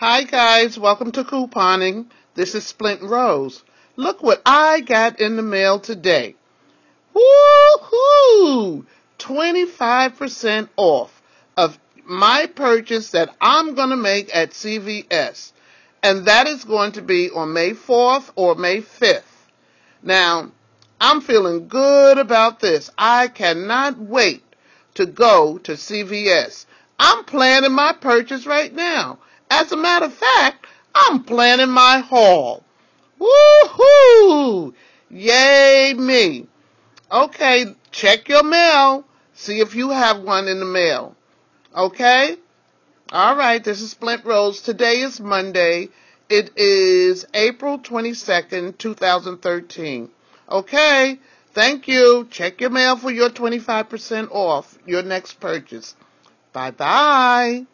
Hi guys, welcome to couponing. This is Splint Rose. Look what I got in the mail today. Woohoo! 25% off of my purchase that I'm going to make at CVS. And that is going to be on May 4th or May 5th. Now, I'm feeling good about this. I cannot wait to go to CVS. I'm planning my purchase right now. As a matter of fact, I'm planning my haul. Woohoo! Yay me. Okay, check your mail. See if you have one in the mail. Okay? All right, this is Splint Rose. Today is Monday. It is April 22nd, 2013. Okay, thank you. Check your mail for your 25% off your next purchase. Bye bye.